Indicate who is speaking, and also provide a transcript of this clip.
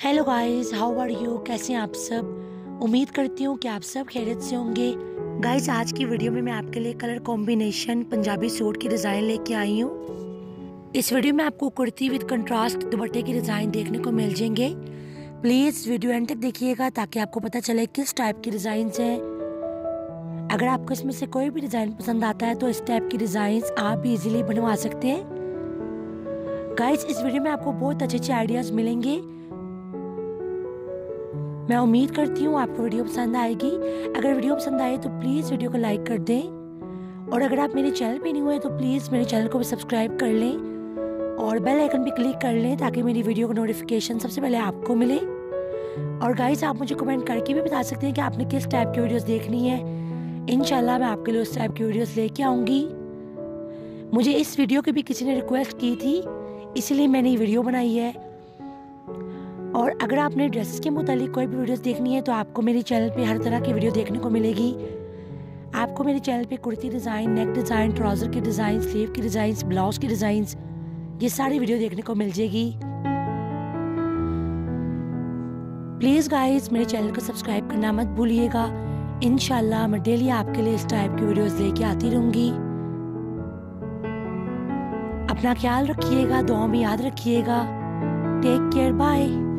Speaker 1: Hello guys how are you कैसे हैं आप सब? उम्मीद करती हूँ कि आप सब खैरियत से होंगे। गाइस आज की वीडियो में मैं आपके लिए कलर कॉम्बिनेशन पंजाबी सूट की डिज़ाइन लेके आई हूँ। इस वीडियो में आपको कुर्ती विद कंट्रास्ट दुपट्टे की डिज़ाइन देखने को मिल जाएँगे। प्लीज़ वीडियो एंड तक देखिएगा ताकि आपको पता चले किस टाइप की डिज़ाइन हैं। अगर आपको इसमें से कोई भी डिज़ाइन पसंद आता है तो इस टाइप की डिज़ाइन आप भी इजीली बनवा सकते हैं। गाइस इस वीडियो में आपको बहुत अच्छे अच्छे आइडियाज़ मिलेंगे। मैं उम्मीद करती हूँ आपको वीडियो पसंद आएगी। अगर वीडियो पसंद आए तो प्लीज़ वीडियो को लाइक कर दें। और अगर आप मेरे चैनल पे नहीं हुए तो प्लीज़ मेरे चैनल को भी सब्सक्राइब कर लें और बेल आइकन पे क्लिक कर लें ताकि मेरी वीडियो का नोटिफिकेशन सबसे पहले आपको मिले। और गाइस, आप मुझे कमेंट करके भी बता सकते हैं कि आपने किस टाइप की वीडियोस देखनी है। इनशाला मैं आपके लिए उस टाइप की वीडियोस लेके आऊँगी। मुझे इस वीडियो की भी किसी ने रिक्वेस्ट की थी, इसीलिए मैंने ये वीडियो बनाई है। और अगर आपने ड्रेसेस के मुतालिक कोई भी वीडियोस देखनी है तो आपको मेरे चैनल पे हर तरह की वीडियो देखने को मिलेगी। आपको मेरे चैनल पे kurti design, neck design, trouser के डिज़ाइन, स्लीव की डिज़ाइन ब्लाउज की डिज़ाइन ये सारी वीडियो देखने को मिल जाएगी। प्लीज़ गाइस, मेरे चैनल को सब्सक्राइब करना मत भूलिएगा। इन मैं डेली आपके लिए इस टाइप की वीडियोस लेके आती रहूँगी। अपना ख्याल रखिएगा दुआ में याद रखिएगा। Take care, bye.